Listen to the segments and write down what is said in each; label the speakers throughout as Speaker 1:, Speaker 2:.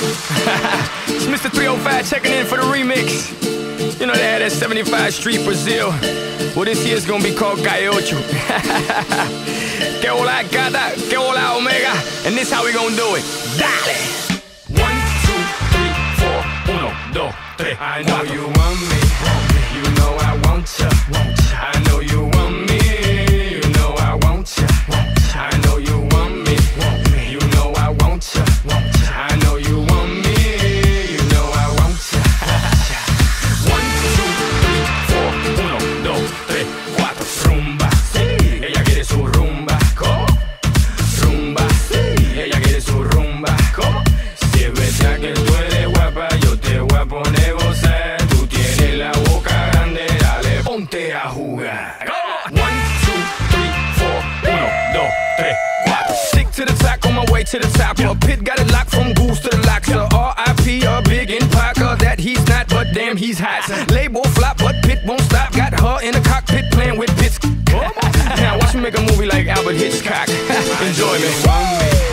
Speaker 1: it's Mr. 305 checking in for the remix. You know they had that 75 Street Brazil. Well, this year's gonna be called Calle Ocho. que hola gata, que hola omega. And this how we gonna do it. Dale! One, two, three, four, uno, dos, tres.
Speaker 2: I know you want me.
Speaker 1: Stick to the tack on my way to the top. Yeah. Pit got it locked from goose to the locks. Yeah. R.I.P. a big in that he's not, but damn he's hot. Label flop, but Pit won't stop. Got her in the cockpit playing with pits. now watch me make a movie like Alfred Hitchcock. Enjoy me.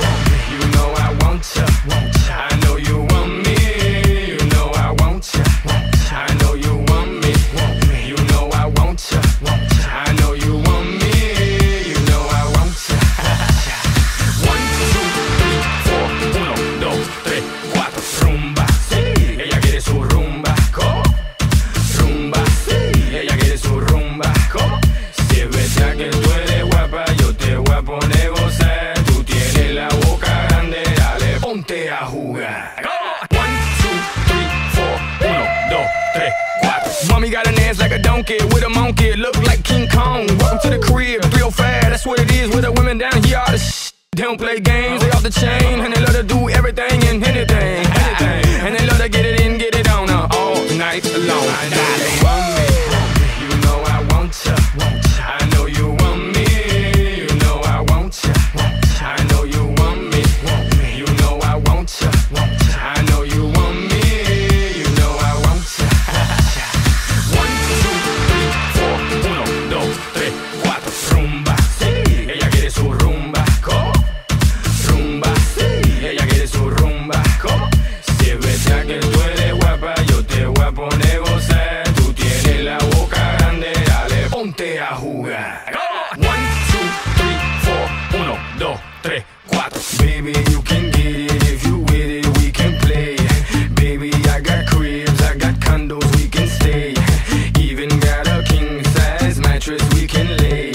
Speaker 2: juega, juega.
Speaker 1: ¿Cómo? One, two, three, four. Uno, dos, tres, cuatro. Mommy got an ass like a donkey with a monkey. Look like King Kong. Welcome to the crib. Real fast, that's what it is with the women down here. All the sh- they don't play games, they off the chain. And they love to do everything and anything. anything. And they love to get it in, get it on. Uh, all night long. One and